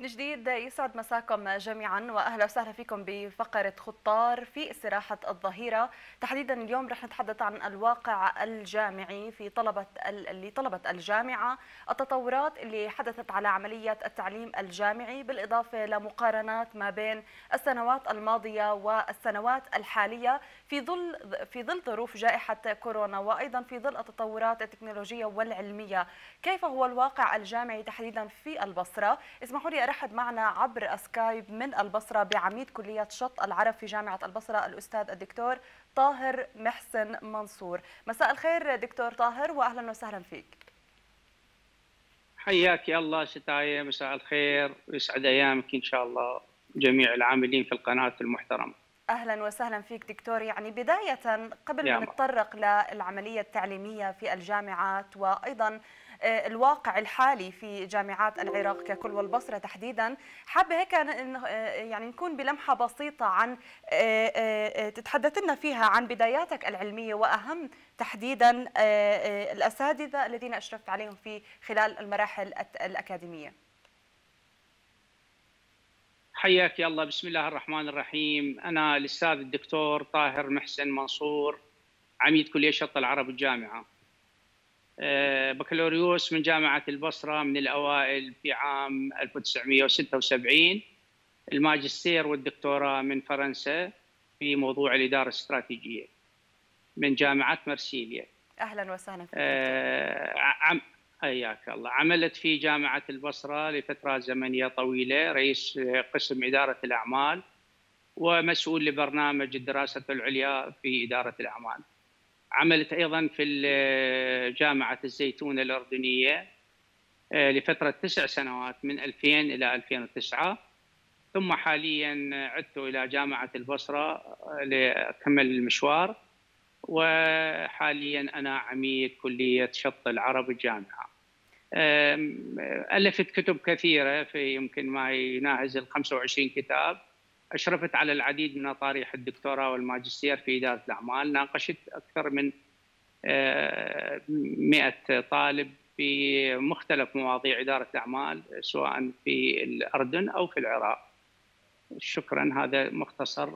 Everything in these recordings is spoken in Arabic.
من جديد يسعد مساكم جميعا واهلا وسهلا فيكم بفقرة خطار في استراحة الظهيرة. تحديدا اليوم رح نتحدث عن الواقع الجامعي في طلبة اللي طلبت الجامعة التطورات اللي حدثت على عملية التعليم الجامعي بالإضافة لمقارنات ما بين السنوات الماضية والسنوات الحالية. في ظل في ظل ظروف جائحة كورونا وأيضا في ظل التطورات التكنولوجية والعلمية كيف هو الواقع الجامعي تحديدا في البصرة؟ اسمحوا لي ارحب معنا عبر سكايب من البصرة بعميد كلية شط العرب في جامعة البصرة الأستاذ الدكتور طاهر محسن منصور. مساء الخير دكتور طاهر واهلا وسهلا فيك. حياك يا الله ستاية مساء الخير ويسعد أيامك إن شاء الله جميع العاملين في القناة المحترمة. أهلا وسهلا فيك دكتور. يعني بداية قبل ما نتطرق للعملية التعليمية في الجامعات وأيضا الواقع الحالي في جامعات العراق ككل والبصرة تحديدا. حابة هيك آه، يعني نكون بلمحة بسيطة عن آه، تتحدث لنا فيها عن بداياتك العلمية وأهم تحديدا الأساتذة الذين أشرفت عليهم في خلال المراحل الأكاديمية. حياك يا الله بسم الله الرحمن الرحيم. أنا الأستاذ الدكتور طاهر محسن منصور عميد كلية شط العرب الجامعة. آه، بكالوريوس من جامعة البصرة من الأوائل في عام 1976 الماجستير والدكتوراه من فرنسا في موضوع الإدارة الاستراتيجية من جامعة مرسيليا. أهلا وسهلا فيك آه عم حياك الله. عملت في جامعة البصرة لفترة زمنية طويلة رئيس قسم إدارة الأعمال ومسؤول لبرنامج الدراسة العليا في إدارة الأعمال. عملت أيضا في جامعة الزيتون الأردنية آه، لفترة تسع سنوات من 2000 إلى 2009 ثم حاليا عدت إلى جامعة البصرة آه، لأكمل المشوار. وحاليا أنا عميد كلية شط العرب الجامعة. ألفت كتب كثيرة في يمكن ما يناهز ال 25 كتاب. أشرفت على العديد من أطاريح الدكتوراه والماجستير في إدارة الأعمال. ناقشت أكثر من 100 آه، طالب في مختلف مواضيع إدارة الأعمال سواء في الأردن أو في العراق. شكرا هذا مختصر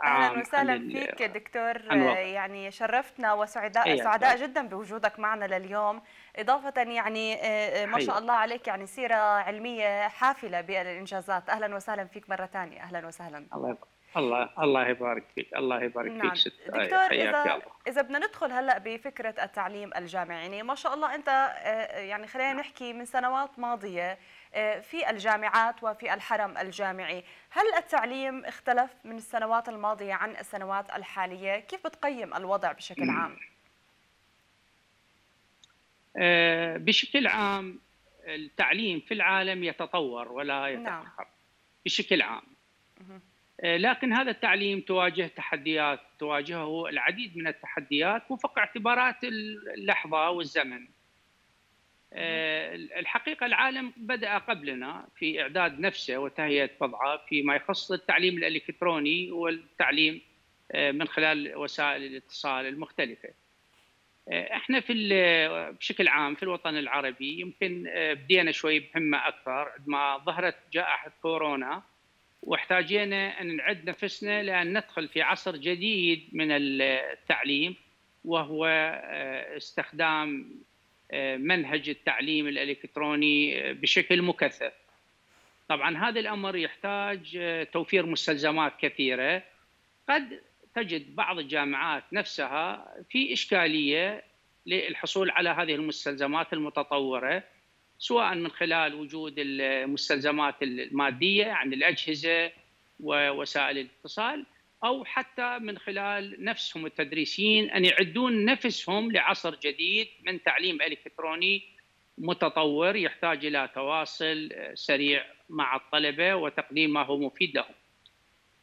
عام أهلا وسهلا فيك دكتور. يعني شرفتنا وسعداء سعداء جدا بوجودك معنا لليوم. إضافة يعني آه، آه، ما شاء الله عليك يعني سيرة علمية حافلة بالإنجازات. أهلا وسهلا فيك مرة ثانية. أهلا وسهلا. الله. الله الله يبارك فيك الله يبارك نعم. فيك ست دكتور اذا. إذا بدنا ندخل هلأ بفكرة التعليم الجامعي يعني ما شاء الله أنت آه، يعني خلينا نحكي من سنوات ماضية في الجامعات وفي الحرم الجامعي. هل التعليم اختلف من السنوات الماضية عن السنوات الحالية؟ كيف بتقيم الوضع بشكل عام؟ آه، بشكل عام التعليم في العالم يتطور ولا نعم. يتأخر. نعم. بشكل عام. آه، لكن هذا التعليم تواجه تحديات تواجهه العديد من التحديات وفق اعتبارات اللحظة والزمن. آه، الحقيقة العالم بدأ قبلنا في إعداد نفسه وتهيئة وضعه فيما يخص التعليم الإلكتروني والتعليم من خلال وسائل الاتصال المختلفة. إحنا في بشكل عام في الوطن العربي يمكن آه، بدينا شوي بهمة أكثر عندما ظهرت جائحة كورونا واحتاجينا أن نعد نفسنا لأن ندخل في عصر جديد من التعليم وهو آه، استخدام آه، منهج التعليم الإلكتروني بشكل مكثف. طبعا هذا الأمر يحتاج توفير مستلزمات كثيرة قد تجد بعض الجامعات نفسها في إشكالية للحصول على هذه المستلزمات المتطورة سواء من خلال وجود المستلزمات المادية يعني الأجهزة ووسائل الاتصال أو حتى من خلال نفسهم التدريسيين أن يعدون نفسهم لعصر جديد من تعليم إلكتروني متطور يحتاج إلى تواصل سريع مع الطلبة وتقديم ما هو مفيد لهم.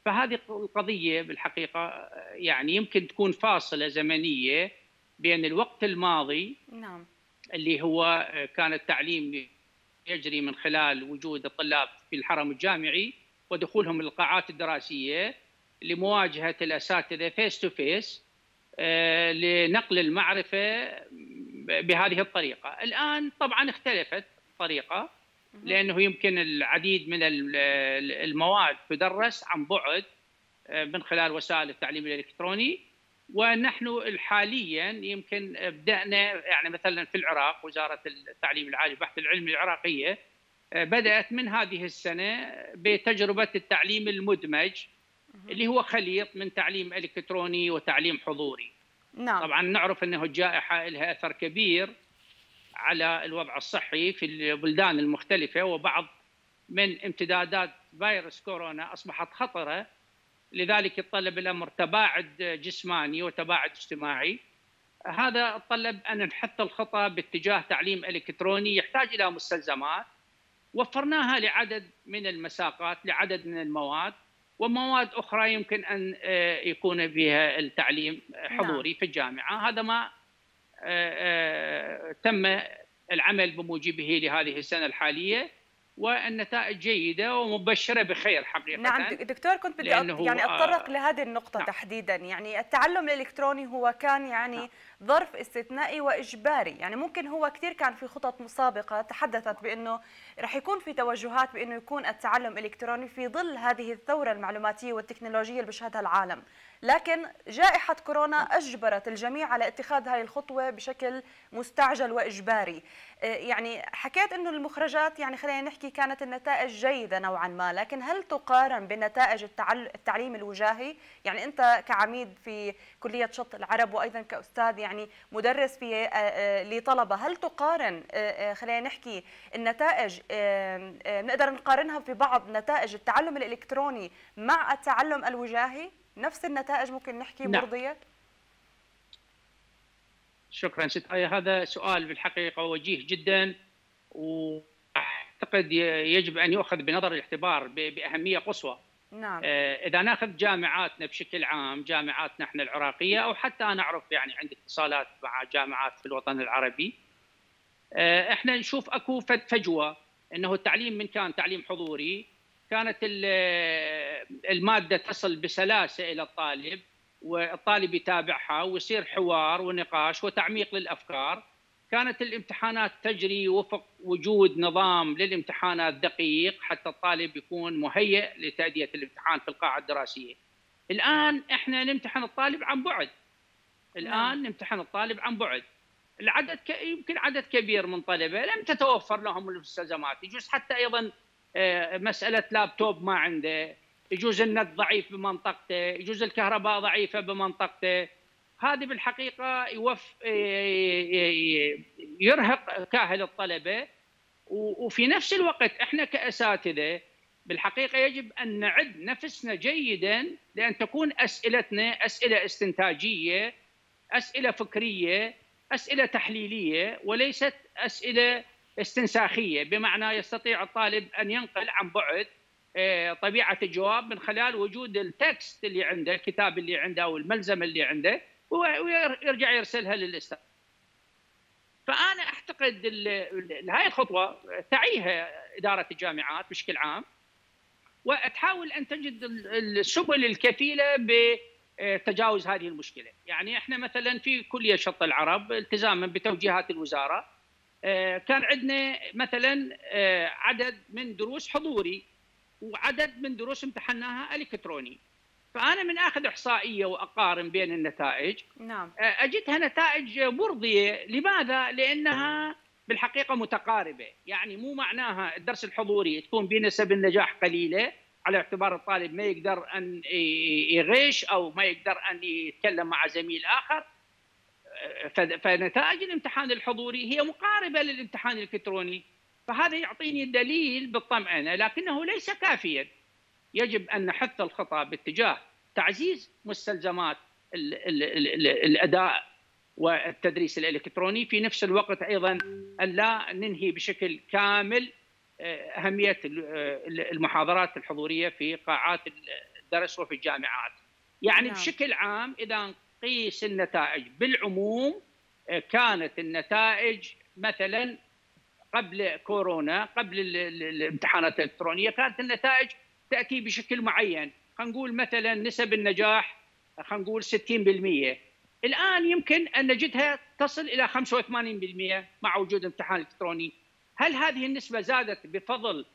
فهذه القضية بالحقيقة يعني يمكن تكون فاصلة زمنية بين الوقت الماضي نعم. اللي هو كان التعليم يجري من خلال وجود الطلاب في الحرم الجامعي ودخولهم للقاعات الدراسية لمواجهة الأساتذة face to face لنقل المعرفة بهذه الطريقة، الآن طبعا اختلفت الطريقة لأنه يمكن العديد من المواد تدرس عن بعد آه، من خلال وسائل التعليم الإلكتروني. ونحن حاليا يمكن بدأنا يعني مثلا في العراق وزارة التعليم العالي والبحث العلمي العراقية آه، بدأت من هذه السنة بتجربة التعليم المدمج اللي هو خليط من تعليم إلكتروني وتعليم حضوري. نعم. طبعا نعرف إنه الجائحه لها أثر كبير على الوضع الصحي في البلدان المختلفة وبعض من امتدادات فيروس كورونا أصبحت خطرة. لذلك يتطلب الأمر تباعد جسماني وتباعد اجتماعي. هذا طلب أن نحث الخطى باتجاه تعليم إلكتروني يحتاج إلى مستلزمات. وفرناها لعدد من المساقات لعدد من المواد. ومواد أخرى يمكن أن آه، يكون فيها التعليم حضوري نعم. في الجامعة هذا ما آه، آه، تم العمل بموجبه لهذه السنة الحالية والنتائج جيدة ومبشرة بخير حقيقة نعم دكتور كنت بدي يعني أتطرق لهذه النقطة نعم. تحديدا يعني التعلم الإلكتروني هو كان يعني نعم. ظرف استثنائي وإجباري يعني ممكن هو كثير كان في خطط مسابقة تحدثت بأنه رح يكون في توجهات بأنه يكون التعلم الالكتروني في ظل هذه الثورة المعلوماتية والتكنولوجية اللي بيشهدها العالم لكن جائحة كورونا أجبرت الجميع على اتخاذ هذه الخطوة بشكل مستعجل وإجباري آه، يعني حكيت أنه المخرجات يعني خلينا نحكي كانت النتائج جيدة نوعا ما لكن هل تقارن بنتائج التعليم الوجاهي يعني أنت كعميد في كلية شط العرب وأيضا كأستاذ يعني مدرس في آه، آه، لطلبة هل تقارن خلينا نحكي النتائج نقدر نقارنها في بعض نتائج التعلم الإلكتروني مع التعلم الوجاهي؟ نفس النتائج ممكن نحكي نعم. مرضية شكرا ست آية هذا سؤال بالحقيقة وجيه جدا وأعتقد يجب أن يؤخذ بنظر الاعتبار بأهمية قصوى نعم. آه، إذا نأخذ جامعاتنا بشكل عام جامعاتنا إحنا العراقية أو حتى أنا أعرف يعني عندي اتصالات مع جامعات في الوطن العربي آه، إحنا نشوف أكو فجوة إنه التعليم من كان تعليم حضوري كانت المادة تصل بسلاسة إلى الطالب والطالب يتابعها ويصير حوار ونقاش وتعميق للأفكار كانت الامتحانات تجري وفق وجود نظام للامتحانات دقيق حتى الطالب يكون مهيئ لتأدية الامتحان في القاعة الدراسية. الآن إحنا نمتحن الطالب عن بعد. الآن نعم. نمتحن الطالب عن بعد. العدد ك... يمكن عدد كبير من طلبه لم تتوفر لهم المستلزمات، يجوز حتى أيضا مسألة لابتوب ما عنده. يجوز النت ضعيف بمنطقته يجوز الكهرباء ضعيفة بمنطقته. هذه بالحقيقة يوف آه، يرهق كاهل الطلبة. وفي نفس الوقت إحنا كأساتذة بالحقيقة يجب أن نعد نفسنا جيدا لأن تكون أسئلتنا أسئلة استنتاجية أسئلة فكرية أسئلة تحليلية وليست أسئلة استنساخية بمعنى يستطيع الطالب أن ينقل عن بعد آه، طبيعة الجواب من خلال وجود التكست اللي عنده الكتاب اللي عنده أو الملزمه اللي عنده ويرجع يرسلها للأستاذ. فأنا أعتقد هاي الخطوة تعيها إدارة الجامعات بشكل عام وتحاول أن تجد السبل الكفيلة بتجاوز هذه المشكلة، يعني إحنا مثلا في كلية شط العرب التزاما بتوجيهات الوزارة آه، كان عندنا مثلا آه، عدد من دروس حضوري وعدد من دروس امتحناها إلكتروني. فأنا من آخذ إحصائية وأقارن بين النتائج. نعم. آه، أجدها نتائج مرضية. لماذا؟ لأنها بالحقيقة متقاربة. يعني مو معناها الدرس الحضوري تكون بنسب النجاح قليلة. على اعتبار الطالب ما يقدر أن يغش أو ما يقدر أن يتكلم مع زميل آخر. فنتائج الامتحان الحضوري هي مقاربة للامتحان الإلكتروني فهذا يعطيني دليل بالطمأنة لكنه ليس كافيا يجب أن نحث الخطى باتجاه تعزيز مستلزمات الأداء والتدريس الإلكتروني في نفس الوقت أيضا أن لا ننهي بشكل كامل آه، أهمية المحاضرات الحضورية في قاعات الدرس وفي الجامعات يعني نعم. بشكل عام إذا نقيس النتائج. بالعموم آه، كانت النتائج مثلا قبل كورونا قبل الامتحانات الإلكترونية كانت النتائج تأتي بشكل معين. خلينا نقول مثلا نسب النجاح خلينا نقول 60% الآن يمكن أن نجدها تصل إلى 85% مع وجود امتحان إلكتروني. هل هذه النسبة زادت بفضل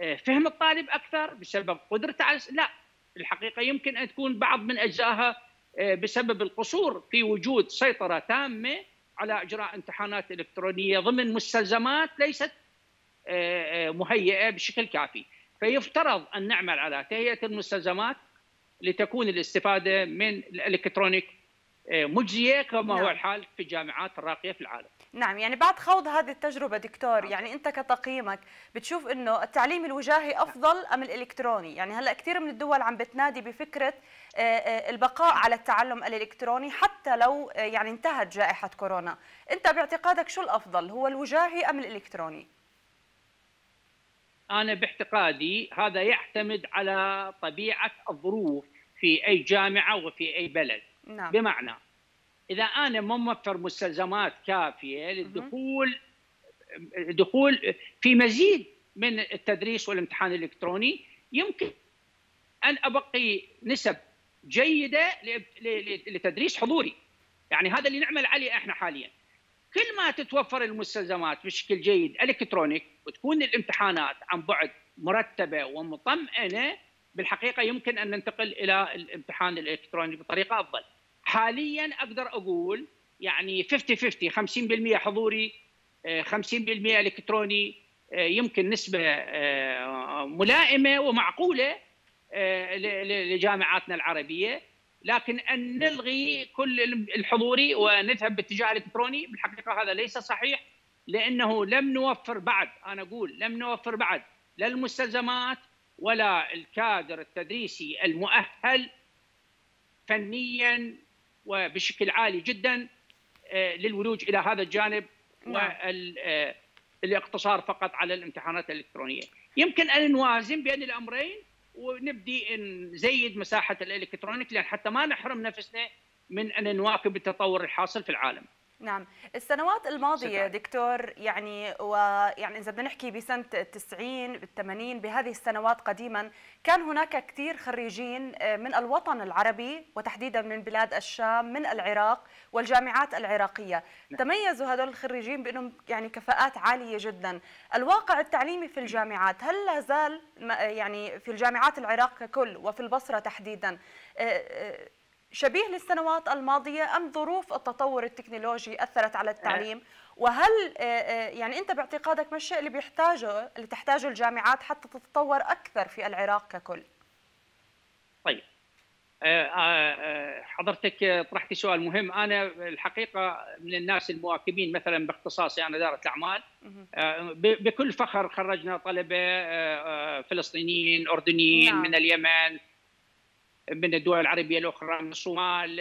آه، فهم الطالب أكثر بسبب قدرته على لا. الحقيقة يمكن أن تكون بعض من أجزائها بسبب القصور في وجود سيطرة تامة على إجراء امتحانات إلكترونية ضمن مستلزمات ليست مهيئة بشكل كافي. فيفترض أن نعمل على تهيئة المستلزمات لتكون الاستفادة من الإلكترونيك آه، مجزية كما نعم. هو الحال في الجامعات الراقية في العالم. نعم يعني بعد خوض هذه التجربة دكتور نعم. يعني أنت كتقييمك بتشوف إنه التعليم الوجاهي أفضل أم الإلكتروني؟ يعني هلأ كثير من الدول عم بتنادي بفكرة آه، آه، البقاء على التعلم الإلكتروني حتى لو يعني انتهت جائحة كورونا، أنت باعتقادك شو الأفضل هو الوجاهي أم الإلكتروني؟ أنا باعتقادي هذا يعتمد على طبيعة الظروف في أي جامعة وفي أي بلد نعم. بمعنى إذا أنا ما موفر مستلزمات كافية للدخول دخول في مزيد من التدريس والامتحان الإلكتروني يمكن أن أبقي نسب جيدة لتدريس حضوري يعني هذا اللي نعمل عليه إحنا حاليا كل ما تتوفر المستلزمات بشكل جيد إلكترونيك وتكون الامتحانات عن بعد مرتبة ومطمئنة بالحقيقة يمكن أن ننتقل إلى الامتحان الإلكتروني بطريقة أفضل. حاليا أقدر أقول يعني 50 50 50% حضوري 50% آه، إلكتروني آه، يمكن نسبة آه، ملائمة ومعقولة لجامعاتنا العربية. لكن أن نلغي كل الحضوري ونذهب باتجاه الالكتروني بالحقيقة هذا ليس صحيح لأنه لم نوفر بعد أنا أقول لم نوفر بعد لا المستلزمات ولا الكادر التدريسي المؤهل فنيا وبشكل عالي جدا آه، للولوج إلى هذا الجانب نعم. والاقتصار فقط على الامتحانات الإلكترونية. يمكن أن نوازن بين الأمرين ونبدي نزيد مساحة الإلكترونيك لأن حتى ما نحرم نفسنا من أن نواكب التطور الحاصل في العالم. نعم. السنوات الماضية دكتور يعني ويعني إذا بدنا نحكي بسنة 90 بالثمانين بهذه السنوات قديما كان هناك كثير خريجين آه، من الوطن العربي وتحديدا من بلاد الشام من العراق والجامعات العراقية. نعم. تميزوا هذول الخريجين بأنهم يعني كفاءات عالية جدا. الواقع التعليمي في الجامعات هل لا زال يعني في الجامعات العراق ككل وفي البصرة تحديدا؟ آه، آه، شبيه للسنوات الماضية أم ظروف التطور التكنولوجي أثرت على التعليم؟ وهل آه، آه، يعني أنت باعتقادك ما الشيء اللي بيحتاجه اللي تحتاجه الجامعات حتى تتطور أكثر في العراق ككل؟ طيب. آه، حضرتك طرحتي سؤال مهم. أنا الحقيقة من الناس المواكبين مثلا باختصاصي أنا إدارة الأعمال. بكل فخر خرجنا طلبة فلسطينيين أردنيين نعم. من اليمن من الدول العربية الأخرى من الصومال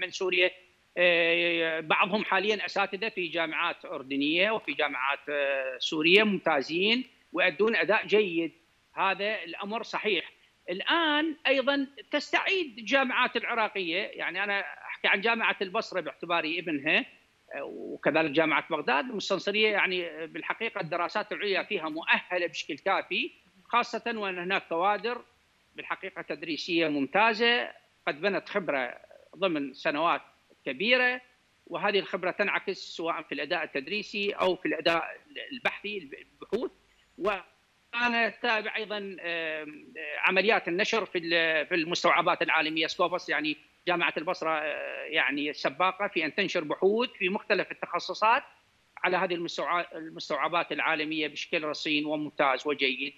من سوريا. آه، بعضهم حاليا أساتذة في جامعات أردنية وفي جامعات آه، سورية ممتازين ويؤدون أداء جيد. هذا الأمر صحيح. الآن أيضا تستعيد الجامعات العراقية. يعني أنا أحكي عن جامعة البصرة باعتباري ابنها آه، وكذلك جامعة بغداد. المستنصريه يعني بالحقيقة الدراسات العليا فيها مؤهلة بشكل كافي خاصة وأن هناك كوادر بالحقيقة تدريسية ممتازة قد بنت خبرة ضمن سنوات كبيرة وهذه الخبرة تنعكس سواء في الأداء التدريسي أو في الأداء البحثي البحوث. وأنا اتابع أيضا عمليات النشر في في المستوعبات العالمية سكوبس يعني جامعة البصرة آه، يعني سباقة في أن تنشر بحوث في مختلف التخصصات على هذه المستوعبات العالمية بشكل رصين وممتاز وجيد.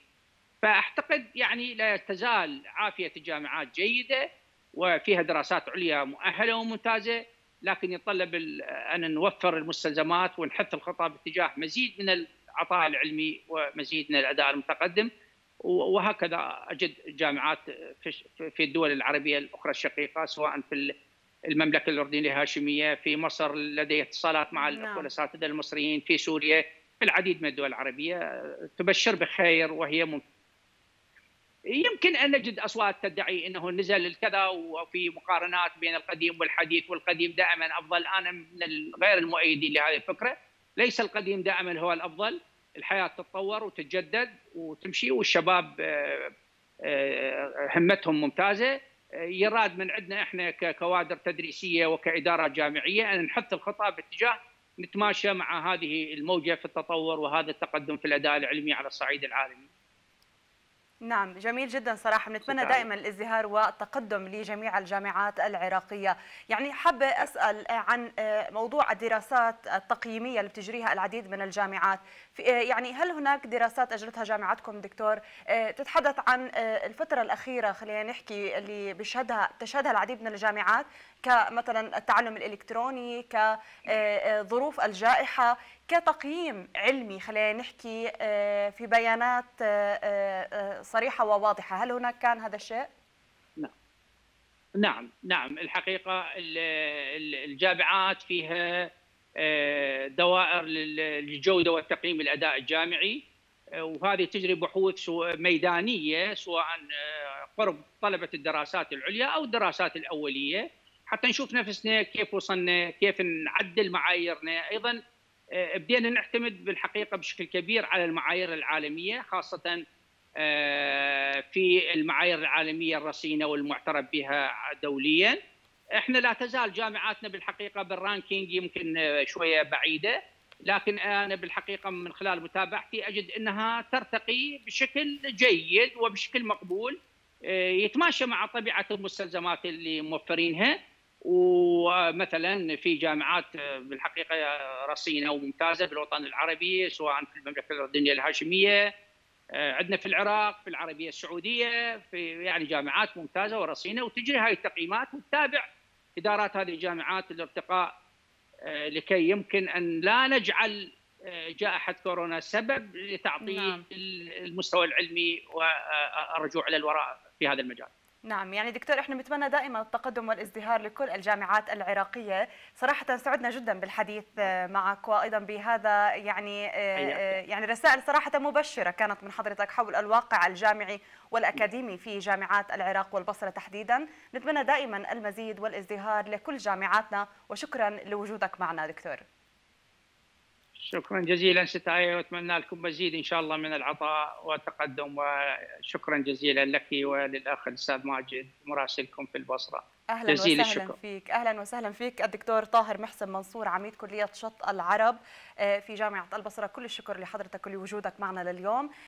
فأعتقد يعني لا تزال عافية الجامعات جيدة وفيها دراسات عليا مؤهلة وممتازة لكن يتطلب أن نوفر المستلزمات ونحث الخطى باتجاه مزيد من العطاء العلمي ومزيد من الأداء المتقدم وهكذا أجد جامعات في الدول العربية الأخرى الشقيقة سواء في المملكة الأردنية الهاشمية في مصر لدي اتصالات مع نعم. الأخوة الأساتذة المصريين في سوريا في العديد من الدول العربية تبشر بخير وهي ممتازه يمكن أن نجد أصوات تدعي إنه نزل الكذا وفي مقارنات بين القديم والحديث والقديم دائما أفضل. أنا من غير المؤيدين لهذه الفكرة. ليس القديم دائما هو الأفضل. الحياة تتطور وتتجدد وتمشي والشباب آه، آه، همتهم ممتازة. يراد من عندنا إحنا ككوادر تدريسية وكإدارة جامعية أن نحث الخطا باتجاه نتماشى مع هذه الموجة في التطور وهذا التقدم في الأداء العلمي على الصعيد العالمي. نعم جميل جدا صراحة. بنتمنى دائما الازدهار والتقدم لجميع الجامعات العراقية. يعني حابة أسأل عن موضوع الدراسات التقييمية اللي بتجريها العديد من الجامعات. يعني هل هناك دراسات أجرتها جامعتكم دكتور؟ تتحدث عن الفترة الأخيرة خلينا نحكي اللي بيشهدها تشهدها العديد من الجامعات كمثلا التعلم الإلكتروني كظروف الجائحة كتقييم علمي خلينا نحكي في بيانات صريحة وواضحة. هل هناك كان هذا الشيء؟ نعم. نعم نعم. الحقيقة الجامعات فيها دوائر للجودة والتقييم الاداء الجامعي. وهذه تجري بحوث ميدانية سواء قرب طلبة الدراسات العليا أو الدراسات الأولية. حتى نشوف نفسنا كيف وصلنا كيف نعدل معاييرنا. أيضا بدينا نعتمد بالحقيقة بشكل كبير على المعايير العالمية خاصة في المعايير العالمية الرصينة والمعترف بها دوليا. إحنا لا تزال جامعاتنا بالحقيقة بالرانكينج يمكن شوية بعيدة لكن أنا بالحقيقة من خلال متابعتي أجد إنها ترتقي بشكل جيد وبشكل مقبول يتماشى مع طبيعة المستلزمات اللي موفرينها ومثلا في جامعات بالحقيقة رصينة وممتازة في الوطن العربي سواء في المملكة الأردنية الهاشمية عندنا في العراق في العربية السعودية في يعني جامعات ممتازة ورصينة وتجري هاي التقييمات وتتابع إدارات هذه الجامعات الارتقاء لكي يمكن أن لا نجعل جائحة كورونا سبب لتعطيل نعم. المستوى العلمي والرجوع إلى الوراء في هذا المجال. نعم يعني دكتور إحنا بنتمنى دائما التقدم والازدهار لكل الجامعات العراقية. صراحة سعدنا جدا بالحديث معك وأيضا بهذا يعني يعني رسائل صراحة مبشرة كانت من حضرتك حول الواقع الجامعي والأكاديمي في جامعات العراق والبصرة تحديدا. نتمنى دائما المزيد والازدهار لكل جامعاتنا وشكرا لوجودك معنا دكتور. شكرا جزيلا ست آية واتمنى لكم مزيد إن شاء الله من العطاء والتقدم وشكرا جزيلا لك وللأخ الأستاذ ماجد مراسلكم في البصرة. أهلا وسهلا الشكر. فيك. أهلا وسهلا فيك. الدكتور طاهر محسن منصور عميد كلية شط العرب في جامعة البصرة. كل الشكر لحضرتك ولوجودك معنا لليوم.